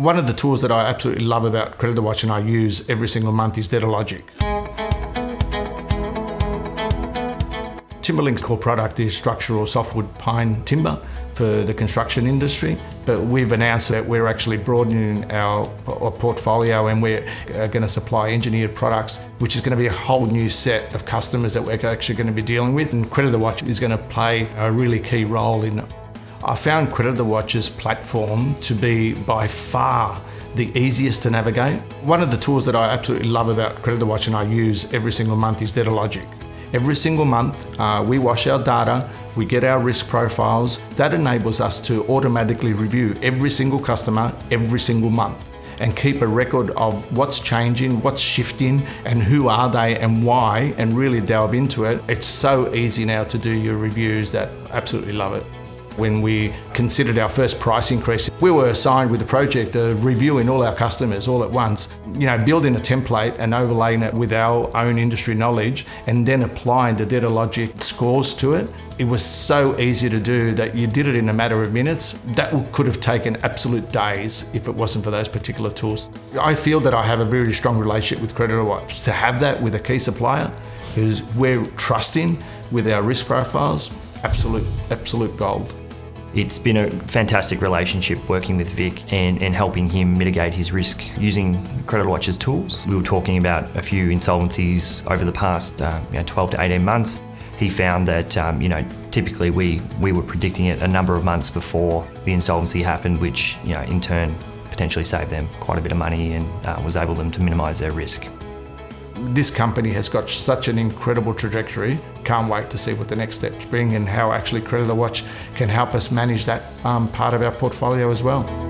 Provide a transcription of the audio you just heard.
One of the tools that I absolutely love about Creditor Watch and I use every single month is Debtor Logic. Timberlink's core product is structural softwood pine timber for the construction industry, but we've announced that we're actually broadening our uh, portfolio and we're uh, going to supply engineered products, which is going to be a whole new set of customers that we're actually going to be dealing with. And Creditor Watch is going to play a really key role in. I found Creditor Watch's platform to be by far the easiest to navigate. One of the tools that I absolutely love about Creditor Watch and I use every single month is Debtor Logic. Every single month, uh, we wash our data, we get our risk profiles. That enables us to automatically review every single customer every single month and keep a record of what's changing, what's shifting, and who are they and why, and really delve into it. It's so easy now to do your reviews that I absolutely love it. When we considered our first price increase, we were assigned with the project of reviewing all our customers all at once. You know, building a template and overlaying it with our own industry knowledge and then applying the Debtor Logic scores to it. It was so easy to do that you did it in a matter of minutes. That could have taken absolute days if it wasn't for those particular tools. I feel that I have a very strong relationship with Creditor Watch. To have that with a key supplier who's we're trusting with our risk profiles, absolute, absolute gold. It's been a fantastic relationship working with Vic and, and helping him mitigate his risk using Credit Watch's tools. We were talking about a few insolvencies over the past uh, you know, 12 to 18 months. He found that um, you know typically we, we were predicting it a number of months before the insolvency happened, which you know in turn potentially saved them quite a bit of money and uh, was able them to minimise their risk. This company has got such an incredible trajectory. Can't wait to see what the next steps bring and how actually Creditor Watch can help us manage that um, part of our portfolio as well.